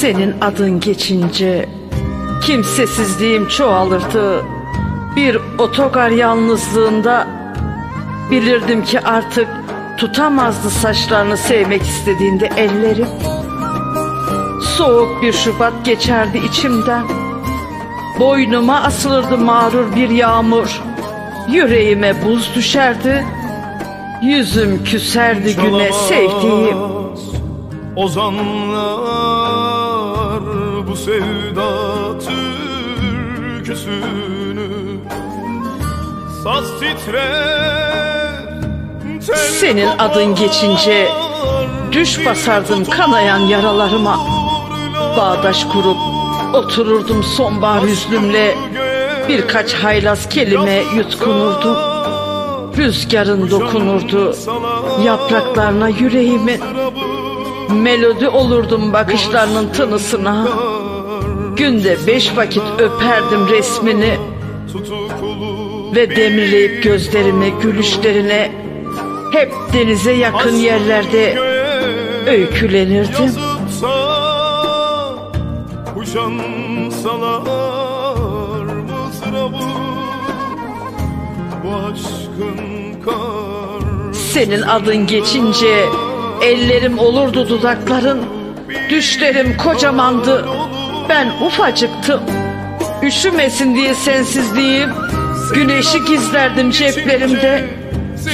Senin adın geçince kimsesizliğim çoğalırdı. Bir otogar yalnızlığında bilirdim ki artık tutamazdı saçlarını sevmek istediğinde ellerim. Soğuk bir Şubat geçerdi içimden. Boynuma asılırdı mağrur bir yağmur. Yüreğime buz düşerdi. Yüzüm küserdi güne sevdiğim. Ozanlar bu sevda türküsünü. Saz titrer Senin adın geçince Düş basardım kanayan yaralarıma. Bağdaş kurup otururdum sonbahar hüznümle. Birkaç haylaz kelime yutkunurdum Rüzgarın dokunurdu. yapraklarına yüreğimin Melodi olurdum bakışlarının tınısına Günde beş vakit öperdim resmini Ve demirleyip gözlerimi gülüşlerine. Hep denize yakın yerlerde öykülenirdim. kuşansalar mızrabı Bu aşkın kar Senin adın geçince ellerim olurdu dudakların Düşlerim kocamandı ben ufacıktım Üşümesin diye sensizliğim. Güneşi gizlerdim ceplerimde.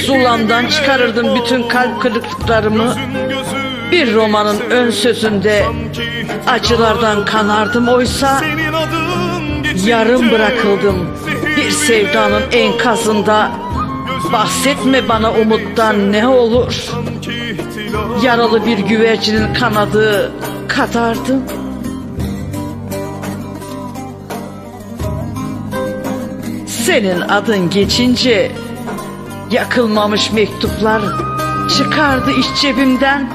Zulandan çıkarırdım bütün kalp kırıklıklarımı. Bir romanın ön sözünde Acılardan kanardım. Oysa Yarım bırakıldım. Bir sevdanın enkazında. Bahsetme bana umuttan ne olur? Yaralı bir güvercinin kanadı kadardım Senin adın geçince Yakılmamış mektuplar çıkardı iç cebimden.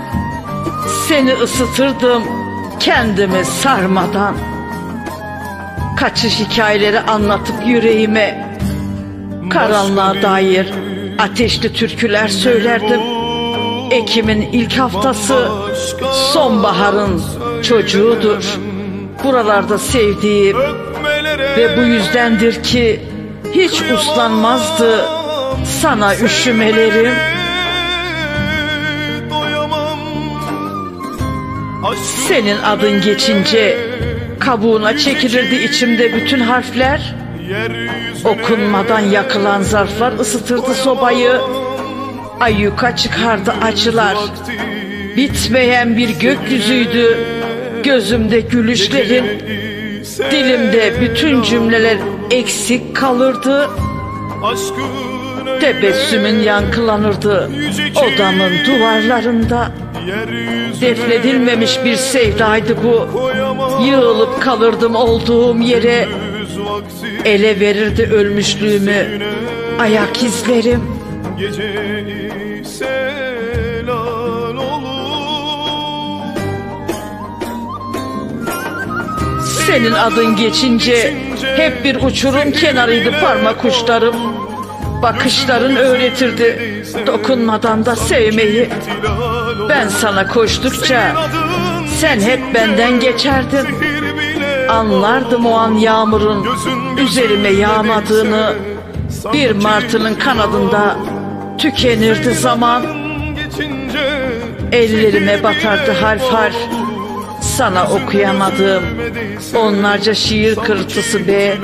Seni ısıtırdım kendimi sarmadan. Kaçış hikayeleri anlatıp yüreğime Karanlığa dair ateşli türküler söylerdim. Ekim'in ilk haftası sonbaharın çocuğudur. Buralarda sevdiğim ve bu yüzdendir ki hiç uslanmazdı sana üşümelerim. Senin adın geçince kabuğuna çekilirdi içimde bütün harfler. Okunmadan yakılan zarflar ısıtırdı sobayı. Ayyuka çıkardı acılar. Bitmeyen bir gökyüzüydü gözümde gülüşlerin. Dilimde bütün cümleler eksik kalırdı. Tebessümün yankılanırdı odamın duvarlarında. Defnedilmemiş bir sevdaydı bu. Yığılıp kalırdım olduğum yere. Ele verirdi ölmüşlüğümü ayak izlerim. gece ise Senin adın geçince hep bir uçurum kenarıydı parmak uçlarım. Bakışların öğretirdi dokunmadan da sevmeyi. Ben sana koştukça sen hep benden geçerdin. Anlardım o an yağmurun üzerime yağmadığını. Bir martının kanadında tükenirdi zaman. Ellerime batardı harf harf. Sana okuyamadığım onlarca şiir kırıntısı be.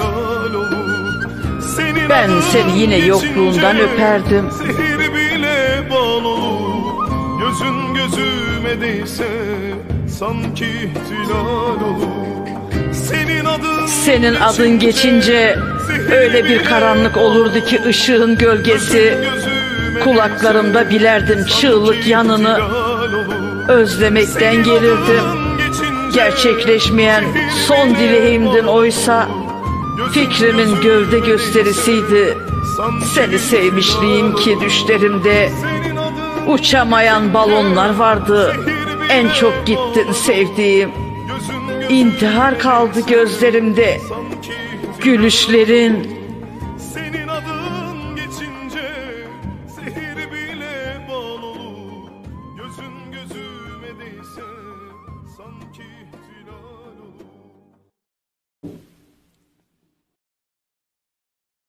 Ben seni yine yokluğundan öperdim. Gözün gözüme değse Sanki ihtilal olur Senin adın Senin adın geçince öyle bir karanlık olurdu ki ışığın gölgesi. Kulaklarımda bilerdim çığlık yanını. Özlemekten gelirdim. Gerçekleşmeyen son dileğimdin oysa. Fikrimin gövde gösterisiydi. Seni sevmişliğim ki düşlerimde uçamayan balonlar vardı. En çok gittin sevdiğim. İntihar kaldı gözlerimde. Gülüşlerin